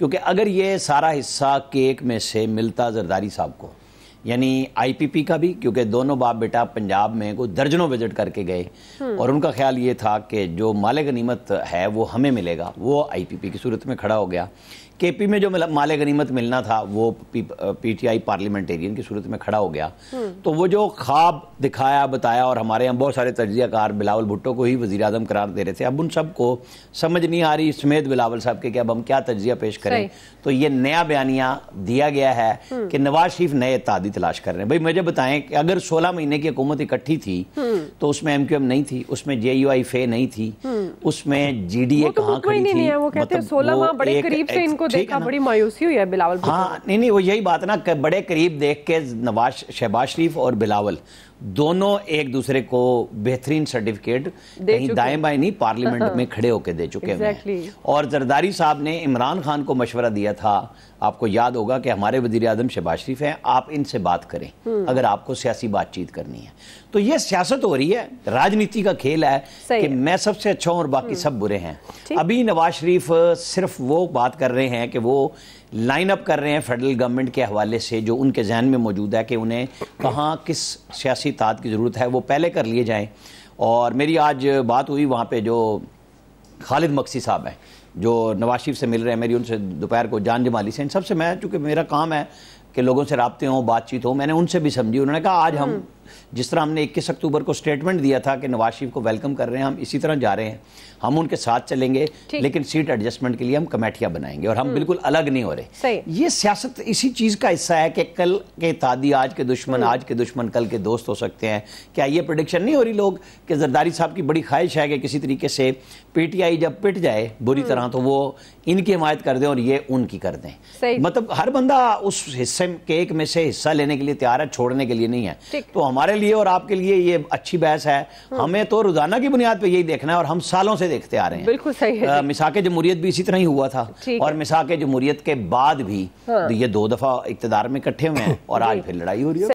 क्योंकि अगर ये सारा हिस्सा केक में से मिलता जरदारी साहब को यानी आईपीपी का भी क्योंकि दोनों बाप बेटा पंजाब में को दर्जनों विज़िट करके गए। और उनका ख्याल ये था कि जो माले गनीमत है वो हमें मिलेगा। वो आईपीपी की सूरत में खड़ा हो गया। केपी में जो माले गनीमत मिलना था वो पीटीआई पार्लियामेंटेरियन की सूरत में खड़ा हो गया। तो वो जो ख्वाब दिखाया बताया और हमारे यहाँ बहुत सारे तजियाकार बिलावल भुट्टो को ही वजी अजम करार दे रहे थे। अब उन सबको समझ नहीं आ रही समेत बिलावल साहब के कि अब हम क्या तजिया पेश करें। तो ये नया बयानिया दिया गया है हम्म। कि नवाज़ शरीफ नए इतादी तलाश कर रहे हैं भाई मुझे बताएँ कि अगर सोलह महीने की हुकूमत इकट्ठी थी हम्म। तो उसमें एम क्यू एम नहीं थी उसमें जे यू आई फे नहीं थी हम्म। उसमें जी डी ए कहाँ खड़ी थी? वो कहते हैं मतलब सोलह माह बड़े करीब से इनको देखा बड़ी मायूसी हुई है बिलावल हाँ नहीं नहीं वो यही बात ना बड़े करीब देख के नवाज़ शहबाज शरीफ और बिलावल दोनों एक दूसरे को बेहतरीन सर्टिफिकेट कहीं दाएँ बाएँ नहीं पार्लियामेंट में खड़े होकर दे चुके exactly. हैं और जरदारी साहब ने इमरान खान को मशवरा दिया था। आपको याद होगा कि हमारे वज़ीर आज़म शहबाज शरीफ हैं आप इनसे बात करें हम्म। अगर आपको सियासी बातचीत करनी है। तो ये सियासत हो रही है राजनीति का खेल है कि मैं सबसे अच्छा हूँ और बाकी हम्म। सब बुरे हैं। अभी नवाज़ शरीफ सिर्फ़ वो बात कर रहे हैं कि वो लाइन अप कर रहे हैं फेडरल गवर्नमेंट के हवाले से जो उनके जहन में मौजूद है कि उन्हें कहाँ किस सियासी तात की ज़रूरत है वो पहले कर लिए जाएँ। और मेरी आज बात हुई वहाँ पर जो खालिद मक्सी साहब हैं जो नवाज़ शरीफ से मिल रहे हैं मेरी उनसे दोपहर को जान जमाली से। इन सबसे मैं चूँकि मेरा काम है कि लोगों से रबते हों बातचीत हो मैंने उनसे भी समझी। उन्होंने कहा आज हम जिस तरह हमने 21 अक्टूबर को स्टेटमेंट दिया था कि नवाज़ शरीफ को वेलकम कर रहे हैं हम इसी तरह जा रहे हैं। हम उनके साथ चलेंगे लेकिन सीट एडजस्टमेंट के लिए हम कमेटियाँ बनाएँगे और हम हम्म। बिल्कुल अलग नहीं हो रहे। ये सियासत इसी चीज़ का हिस्सा है कि कल के तादी आज के दुश्मन हम्म। आज के दुश्मन कल के दोस्त हो सकते हैं। क्या ये प्रोडिक्शन नहीं हो रही लोग कि जरदारी साहब की बड़ी ख्वाहिश है कि किसी तरीके से पीटीआई जब पिट जाए बुरी हम्म। तरह तो वो इनकी हिमायत कर दें और ये उनकी कर दें। मतलब हर बंदा उस हिस्से केक में से हिस्सा लेने के लिए तैयार है छोड़ने के लिए नहीं है। तो हमारे लिए और आपके लिए ये अच्छी बहस है। हमें तो रोज़ाना की बुनियाद पर यही देखना है और हम सालों से देखते आ रहे हैं। बिल्कुल सही है मिसाक जमहूरियत भी इसी तरह ही हुआ था। और मिसाक जमहूरियत के बाद भी हाँ। ये दो दफ़ा इकतदार में इकट्ठे हुए हैं और आज फिर लड़ाई हो रही है।